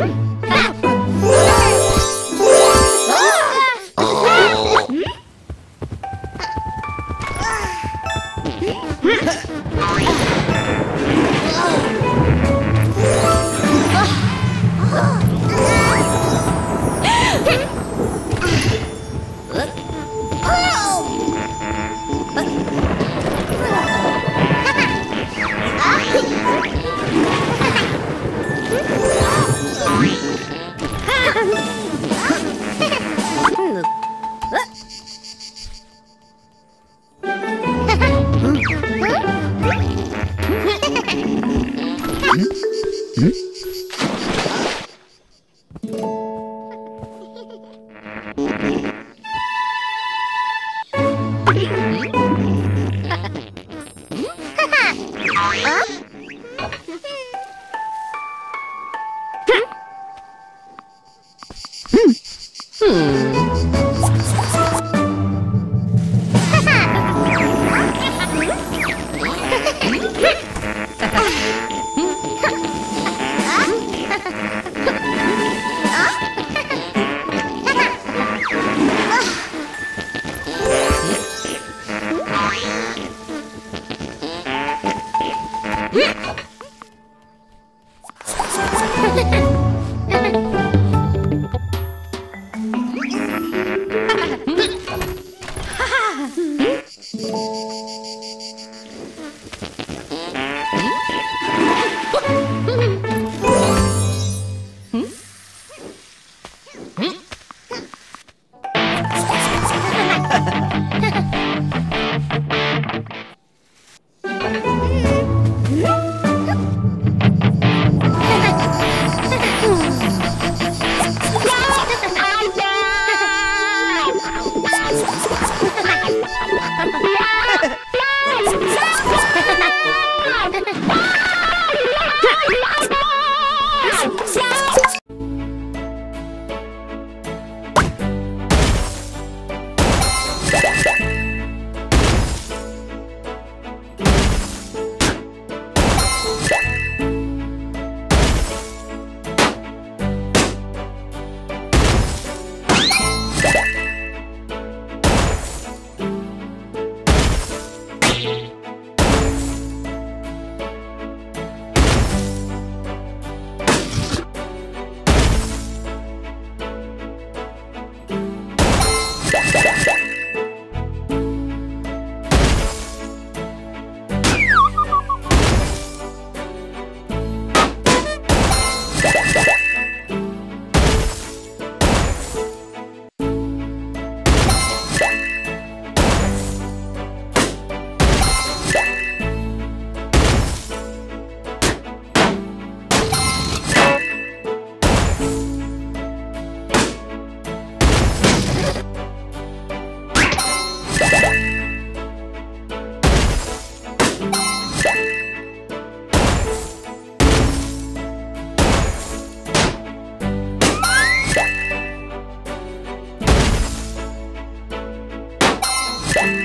嗯 Yeah. 감사합니다.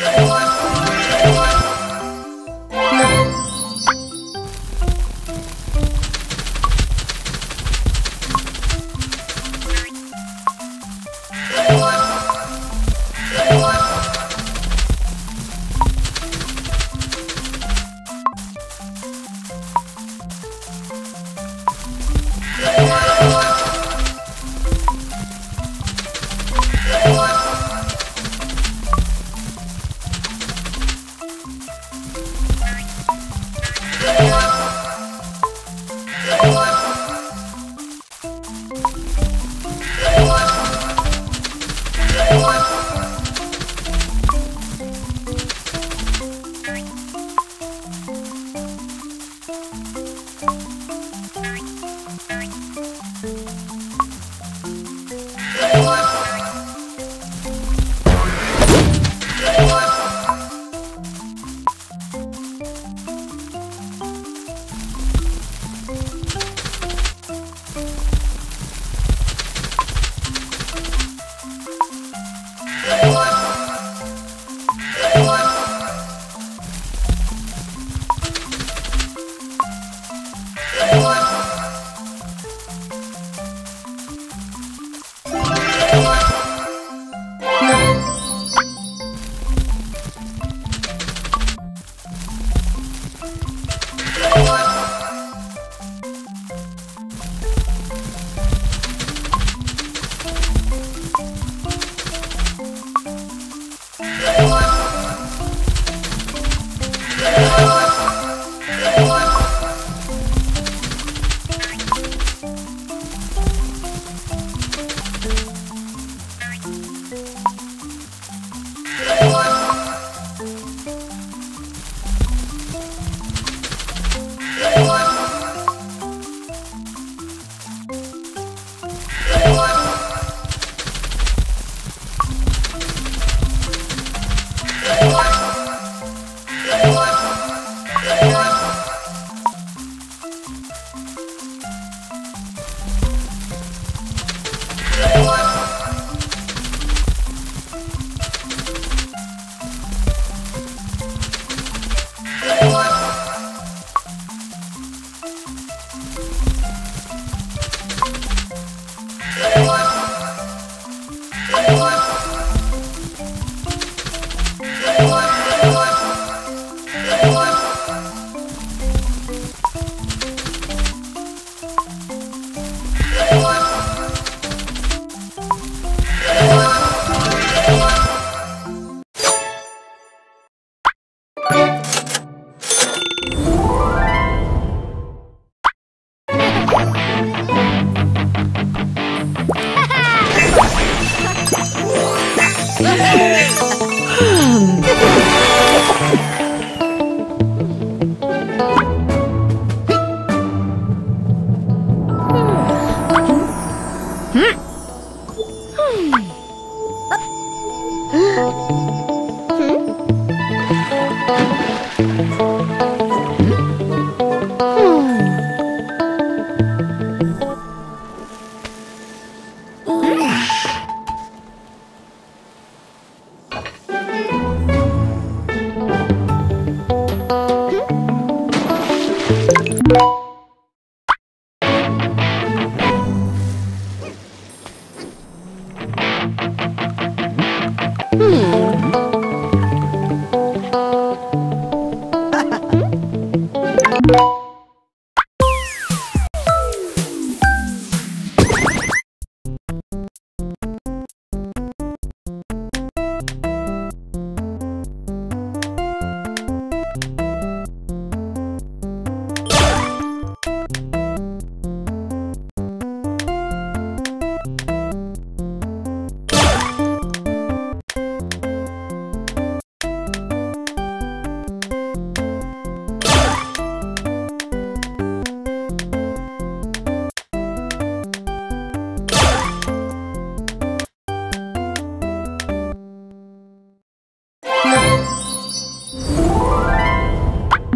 Bye. com.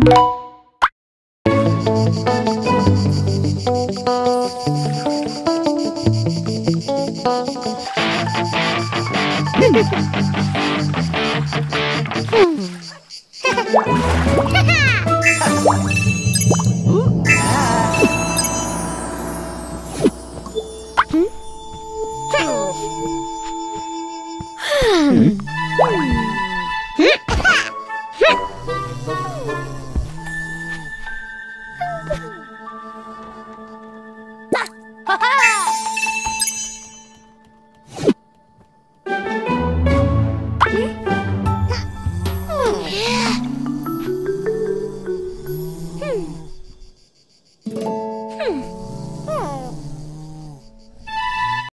Hmm.